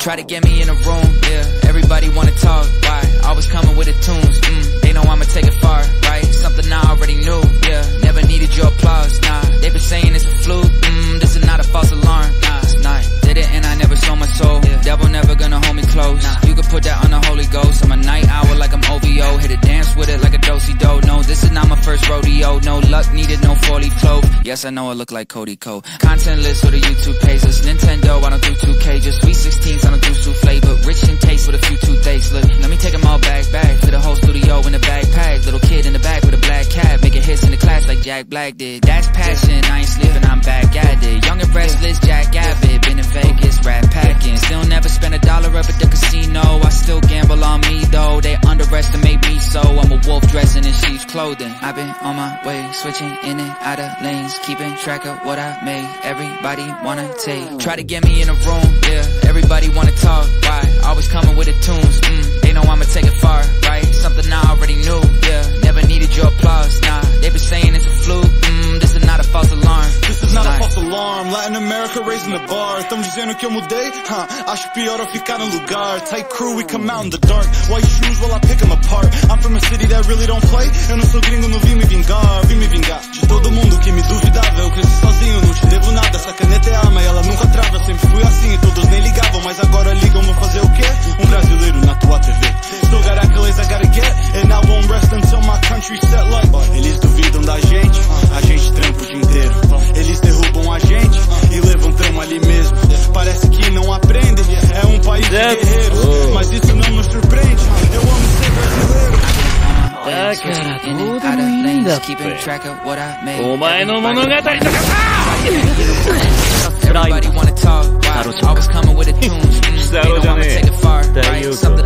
Try to get me in a room, yeah. Everybody wanna talk, a do. No, this is not my first rodeo. No luck needed, no 40 clove. Yes, I know I look like Cody Ko. Content list with a YouTube page. It's Nintendo, I don't do 2K. Just sweet 16s, I don't do souffle. But rich in taste with a few toothaches. Look, let me take them all back, back. to the whole studio in the backpack. Little kid in the back with a black cat. Making hits in the class like Jack Black did. That's passion, I ain't sleeping, I'm back at it. Young and restless, Jack Abbott. Been clothing. I've been on my way, switching in and out of lanes. Keeping track of what I made. Everybody wanna take. Try to get me in a room, yeah. Everybody wanna talk, why? Always coming with the tunes, mm. They know I'ma take it far, right? Something I already knew, yeah. Never needed your applause, nah. They been saying it's a fluke, mm. This is not a false alarm. This is not a false alarm. Latin America raising the bar. Tão dizendo que eu mudei? Huh. Acho pior eu ficar no lugar. Tight crew, we come out in the dark. White shoes while I pick them apart. Really don't play. Eu não sou gringo, não vim me vingar. Vim me vingar de todo mundo que me duvidava. Eu cresci sozinho, não te devo nada. Essa caneta é arma e ela nunca trava. Eu sempre fui assim e todos nem ligavam. Mas agora ligam, vou fazer o quê? Um brasileiro na tua TV. Still got accolades I gotta get. And I won't rest until my country set like. Eles duvidam da gente. A gente trampa o dia inteiro. Eles derrubam a gente e levantam ali mesmo. Parece que não aprendem. É um país de guerreiros. Mas isso não nos surpreende. だからどうでもいいんだってお前の物語とかさライブだろちょっとだろじゃねえ大陽君